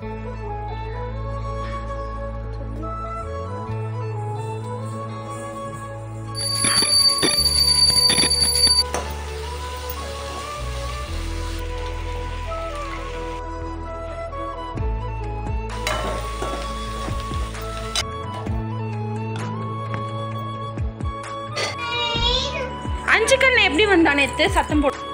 அஞ்சு கண்ணை எப்படி வந்தா சத்தம் போட்டு.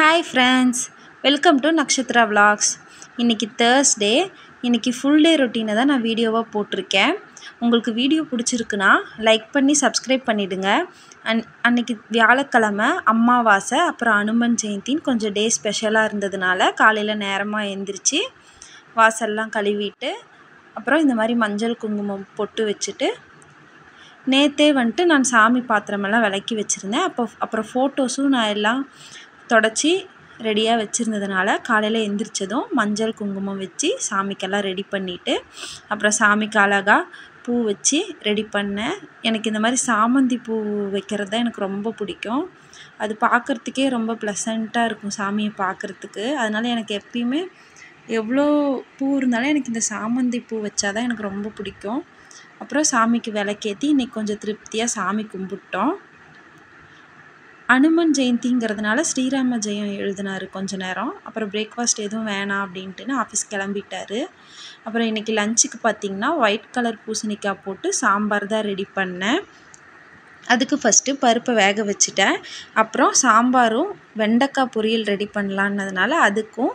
Hi friends welcome to Nakshatra vlogs இன்றைக்கி தேர்ஸ்டே இன்றைக்கி ஃபுல் டே ரொட்டீனை தான் நான் வீடியோவாக போட்டிருக்கேன். உங்களுக்கு வீடியோ பிடிச்சிருக்குன்னா லைக் பண்ணி சப்ஸ்கிரைப் பண்ணிவிடுங்க அன் அன்றைக்கி வியாழக்கிழமை அம்மாவாசை அப்புறம் அனுமன் ஜெயந்தின்னு கொஞ்சம் டே ஸ்பெஷலாக இருந்ததுனால காலையில் நேரமாக எழுந்திரிச்சு வாசல்லாம் கழுவிட்டு அப்புறம் இந்த மாதிரி மஞ்சள் குங்குமம் பொட்டு வச்சுட்டு நேற்றே வந்துட்டு நான் சாமி பாத்திரமெல்லாம் விளக்கி வச்சுருந்தேன். அப்போ அப்புறம் ஃபோட்டோஸும் நான் எல்லாம் தொடச்சி ரெடியாக வச்சுருந்ததுனால காலையில் எந்திரிச்சதும் மஞ்சள் குங்குமம் வச்சு சாமிக்கெல்லாம் ரெடி பண்ணிவிட்டு அப்புறம் சாமிக்கு அழகாக பூ வச்சு ரெடி பண்ணேன் எனக்கு இந்த மாதிரி சாமந்தி பூ வைக்கிறது தான் எனக்கு ரொம்ப பிடிக்கும். அது பார்க்குறதுக்கே ரொம்ப ப்ளசண்ட்டாக இருக்கும் சாமியை பார்க்குறதுக்கு அதனால் எனக்கு எப்பயுமே எவ்வளோ பூ இருந்தாலும் எனக்கு இந்த சாமந்தி பூ வச்சாதான் எனக்கு ரொம்ப பிடிக்கும். அப்புறம் சாமிக்கு விளக்கேற்றி இன்றைக்கி கொஞ்சம் திருப்தியாக சாமி கும்பிட்டோம். அனுமன் ஜெயந்திங்கிறதுனால ஸ்ரீராம ஜெயம் எழுதினார் கொஞ்ச நேரம். அப்புறம் பிரேக்ஃபாஸ்ட் எதுவும் வேணாம் அப்படின்ட்டுன்னு ஆஃபீஸ் கிளம்பிட்டாரு. அப்புறம் இன்றைக்கி லஞ்சுக்கு பார்த்திங்கன்னா ஒயிட் கலர் பூசணிக்காய் போட்டு சாம்பார் தான் ரெடி பண்ணேன். அதுக்கு ஃபஸ்ட்டு பருப்பை வேக வச்சுட்டேன். அப்புறம் சாம்பாரும் வெண்டைக்காய் பொரியல் ரெடி பண்ணலான்னதுனால அதுக்கும்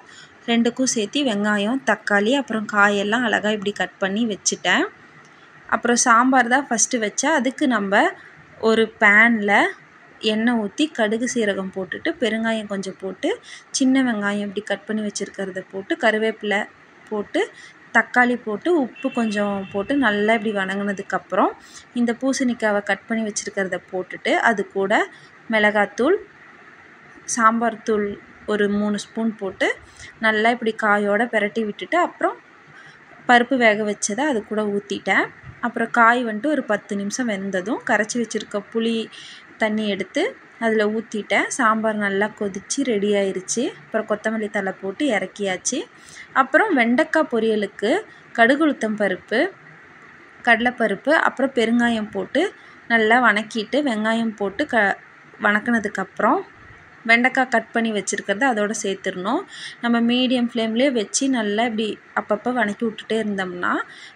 ரெண்டுக்கும் சேர்த்து வெங்காயம் தக்காளி அப்புறம் காயெல்லாம் அழகாக இப்படி கட் பண்ணி வச்சுட்டேன். அப்புறம் சாம்பார் தான் ஃபஸ்ட்டு வச்சேன். அதுக்கு நம்ம ஒரு பேனில் எண்ணெய் ஊற்றி கடுகு சீரகம் போட்டுட்டு பெருங்காயம் கொஞ்சம் போட்டு சின்ன வெங்காயம் இப்படி கட் பண்ணி வச்சுருக்கிறத போட்டு கருவேப்பிலை போட்டு தக்காளி போட்டு உப்பு கொஞ்சம் போட்டு நல்லா இப்படி வணங்கினதுக்கப்புறம் இந்த பூசணிக்காவை கட் பண்ணி வச்சுருக்கிறத போட்டுட்டு அது கூட மிளகாத்தூள் சாம்பார் தூள் ஒரு மூணு ஸ்பூன் போட்டு நல்லா இப்படி காயோடு பிரட்டி விட்டுட்டு அப்புறம் பருப்பு வேக வச்சதை அது கூட ஊற்றிட்டேன் அப்புறம் காய் வந்துட்டு ஒரு பத்து நிமிஷம் வெந்ததும் கரைச்சி வச்சுருக்க புளி தண்ணி எடுத்து அதில் ஊற்றிட்டேன் சாம்பார் நல்லா கொதித்து ரெடி ஆயிடுச்சு அப்புறம் கொத்தமல்லி தழை போட்டு இறக்கியாச்சு. அப்புறம் வெண்டைக்காய் பொரியலுக்கு கடுகுளுத்தம் பருப்பு கடலைப்பருப்பு அப்புறம் பெருங்காயம் போட்டு நல்லா வணக்கிட்டு வெங்காயம் போட்டு க வணக்கினதுக்கப்புறம் வெண்டைக்காய் கட் பண்ணி வச்சுருக்கிறத அதோடு சேர்த்துடணும். நம்ம மீடியம் ஃப்ளேம்லேயே வச்சு நல்லா இப்படி அப்பப்போ வணக்கி விட்டுட்டே இருந்தோம்னா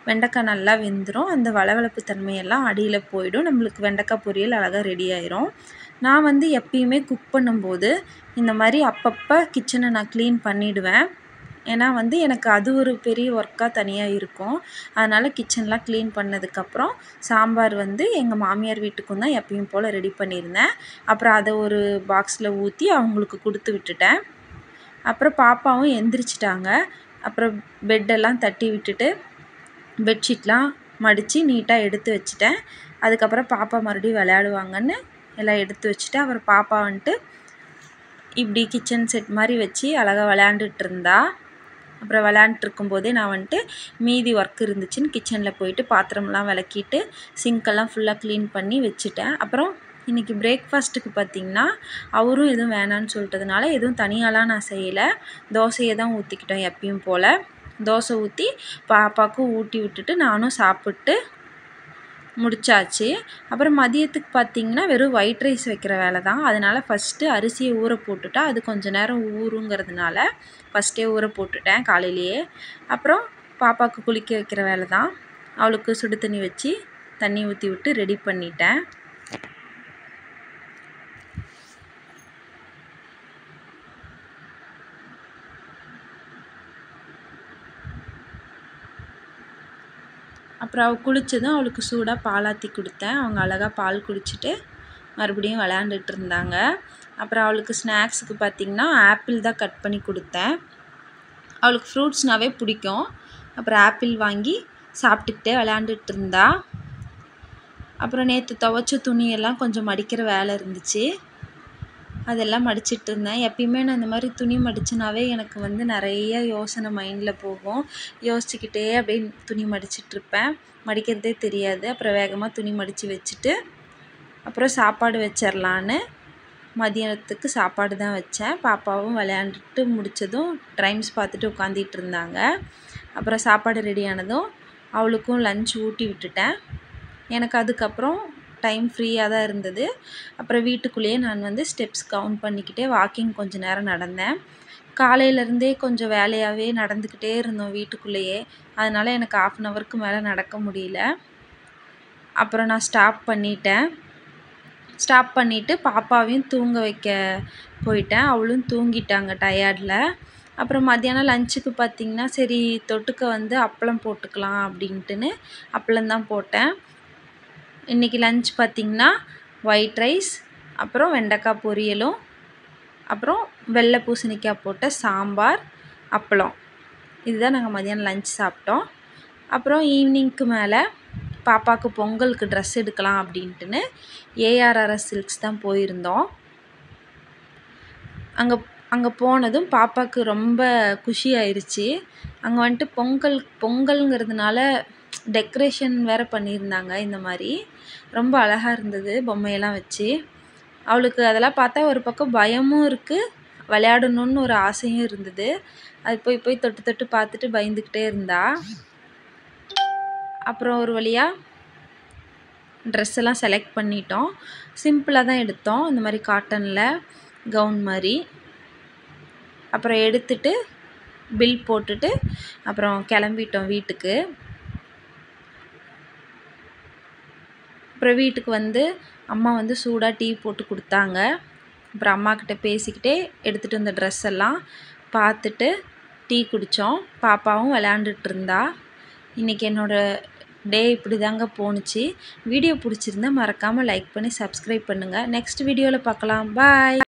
வெண்டைக்காய் நல்லா வெந்துடும் அந்த வளவளப்பு தன்மையெல்லாம் அடியில் போயிடும். நம்மளுக்கு வெண்டைக்காய் பொரியல் அழகாக ரெடி ஆயிரும். நான் வந்து எப்பயுமே குக் பண்ணும்போது இந்த மாதிரி அப்பப்போ கிச்சனை நான் க்ளீன் பண்ணிவிடுவேன் ஏன்னா வந்து எனக்கு அது ஒரு பெரிய ஒர்க்காக தனியாக இருக்கும். அதனால் கிச்சன்லாம் க்ளீன் பண்ணதுக்கப்புறம் சாம்பார் வந்து எங்கள் மாமியார் வீட்டுக்கும் தான் எப்பயும் போல் ரெடி பண்ணியிருந்தேன். அப்புறம் அதை ஒரு பாக்ஸில் ஊற்றி அவங்களுக்கு கொடுத்து விட்டுட்டேன். அப்புறம் பாப்பாவும் எந்திரிச்சிட்டாங்க. அப்புறம் பெட்டெல்லாம் தட்டி விட்டுட்டு பெட்ஷீட்லாம் மடித்து நீட்டாக எடுத்து வச்சுட்டேன். அதுக்கப்புறம் பாப்பா மறுபடியும் விளையாடுவாங்கன்னு எல்லாம் எடுத்து வச்சுட்டு அப்புறம் பாப்பா வந்துட்டு இப்படி கிச்சன் செட் மாதிரி வச்சு அழகாக விளையாண்டுட்டு இருந்தா. அப்புறம் விளையாண்டுட்டு இருக்கும்போதே நான் வந்துட்டு மீதி ஒர்க் இருந்துச்சுன்னு கிச்சனில் போயிட்டு பாத்திரம்லாம் விளக்கிட்டு சிங்க்கெல்லாம் ஃபுல்லாக க்ளீன் பண்ணி வச்சுட்டேன். அப்புறம் இன்றைக்கி பிரேக்ஃபாஸ்ட்டுக்கு பார்த்திங்கன்னா அவரும் எதுவும் வேணான்னு சொல்லிட்டதுனால எதுவும் தனியாலாம் நான் செய்யலை. தோசையை தான் ஊற்றிக்கிட்டோம் எப்பயும் போல். தோசை ஊற்றி பாப்பாவுக்கும் ஊட்டி விட்டுட்டு நானும் சாப்பிட்டு முடிச்சாச்சு. அப்புறம் மதியத்துக்கு பார்த்திங்கன்னா வெறும் ஒயிட் ரைஸ் வைக்கிற வேலை தான். அதனால் ஃபஸ்ட்டு அரிசியை ஊற போட்டுட்டா அது கொஞ்சம் நேரம் ஊறுங்கிறதுனால ஃபஸ்ட்டே ஊற போட்டுட்டேன் காலையிலேயே. அப்புறம் பாப்பாவுக்கு குளிக்க வைக்கிற வேலை தான். அவளுக்கு சுடு தண்ணி வச்சு தண்ணி ஊற்றி விட்டு ரெடி பண்ணிட்டேன். அப்புறம் அவள் குளித்ததும் அவளுக்கு சூடாக பாலாற்றி கொடுத்தேன். அவங்க அழகாக பால் குடிச்சிட்டு மறுபடியும் விளையாண்டுட்டு இருந்தாங்க. அப்புறம் அவளுக்கு ஸ்நாக்ஸுக்கு பார்த்திங்கன்னா ஆப்பிள் தான் கட் பண்ணி கொடுத்தேன். அவளுக்கு ஃப்ரூட்ஸ்னாவே பிடிக்கும். அப்புறம் ஆப்பிள் வாங்கி சாப்பிட்டுக்கிட்டே விளையாண்டுட்டு இருந்தா. அப்புறம் நேற்று துவைச்ச துணியெல்லாம் கொஞ்சம் மடிக்கிற வேலை இருந்துச்சு. அதெல்லாம் மடிச்சிட்டு இருந்தேன் எப்பயுமே நான் இந்த மாதிரி துணி மடிச்சுனாவே எனக்கு வந்து நிறைய யோசனை மைண்டில் போகும். யோசிச்சுக்கிட்டே அப்படியே துணி மடிச்சிட்ருப்பேன் மடிக்கிறதே தெரியாது. அப்புறம் வேகமாக துணி மடித்து வச்சுட்டு அப்புறம் சாப்பாடு வச்சிடலான்னு மதியானத்துக்கு சாப்பாடு தான் வச்சேன். பாப்பாவும் விளையாண்டுட்டு முடித்ததும் ட்ரைம்ஸ் பார்த்துட்டு உட்காந்துட்டு இருந்தாங்க அப்புறம் சாப்பாடு ரெடி ஆனதும் அவளுக்கும் லஞ்ச் ஊட்டி விட்டுட்டேன். எனக்கு அதுக்கப்புறம் டைம் ஃப்ரீயாக தான் இருந்தது. அப்புறம் வீட்டுக்குள்ளேயே நான் வந்து ஸ்டெப்ஸ் கவுண்ட் பண்ணிக்கிட்டே வாக்கிங் கொஞ்சம் நேரம் நடந்தேன். காலையிலேருந்தே கொஞ்சம் வேலையாகவே நடந்துக்கிட்டே இருந்தோம் வீட்டுக்குள்ளேயே. அதனால் எனக்கு ஆஃப் அன் ஹவருக்கு மேலே நடக்க முடியல. அப்புறம் நான் ஸ்டாப் பண்ணிட்டேன். ஸ்டாப் பண்ணிவிட்டு பாப்பாவையும் தூங்க வைக்க போயிட்டேன். அவளும் தூங்கிட்டாங்க டயர்டில் அப்புறம் மத்தியானம் லஞ்சுக்கு பார்த்திங்கன்னா சரி தொட்டுக்க வந்து அப்பளம் போட்டுக்கலாம் அப்படின்ட்டுன்னு அப்பளம் தான் போட்டேன். இன்றைக்கி லஞ்ச் பார்த்திங்கன்னா ஒயிட் ரைஸ் அப்புறம் வெண்டைக்காய் பொரியலும் அப்புறம் வெள்ளை பூசணிக்காய் போட்ட சாம்பார் அப்பளம். இதுதான் நாங்கள் மதியானம் லஞ்ச் சாப்பிட்டோம். அப்புறம் ஈவினிங்க்கு மேலே பாப்பாவுக்கு பொங்கலுக்கு ட்ரெஸ் எடுக்கலாம் அப்படின்ட்டுன்னு ஏஆர்ஆர்எஸ் சில்க்ஸ் தான் போயிருந்தோம். அங்கே அங்கே போனதும் பாப்பாவுக்கு ரொம்ப குஷி ஆயிடுச்சு அங்கே வந்துட்டு பொங்கல் பொங்கலுங்கிறதுனால டெக்கரேஷன் வேறு பண்ணியிருந்தாங்க இந்த மாதிரி. ரொம்ப அழகாக இருந்தது பொம்மையெல்லாம் வச்சு. அவளுக்கு அதெல்லாம் பார்த்தா ஒரு பக்கம் பயமும் இருக்குது விளையாடணுன்னு ஒரு ஆசையும் இருந்தது. அது போய் போய் தொட்டு தொட்டு பார்த்துட்டு பயந்துக்கிட்டே இருந்தா. அப்புறம் ஒரு வழியாக ட்ரெஸ் எல்லாம் செலக்ட் பண்ணிட்டோம். சிம்பிளாக தான் எடுத்தோம். இந்த மாதிரி காட்டனில் கவுன் மாதிரி. அப்புறம் எடுத்துட்டு பில் போட்டுட்டு அப்புறம் கிளம்பிட்டோம் வீட்டுக்கு. அப்புறம் வீட்டுக்கு வந்து அம்மா வந்து சூடாக டீ போட்டு கொடுத்தாங்க. அப்புறம் அம்மாக்கிட்ட பேசிக்கிட்டே எடுத்துகிட்டு வந்த ட்ரெஸ் எல்லாம் பார்த்துட்டு டீ குடித்தோம் பாப்பாவும் விளையாண்டுட்டு இருந்தா. இன்றைக்கி என்னோடய டே இப்படி தாங்க போணுச்சு. வீடியோ பிடிச்சிருந்தா மறக்காமல் லைக் பண்ணி சப்ஸ்கிரைப் பண்ணுங்கள் நெக்ஸ்ட் வீடியோவில் பார்க்கலாம். பாய்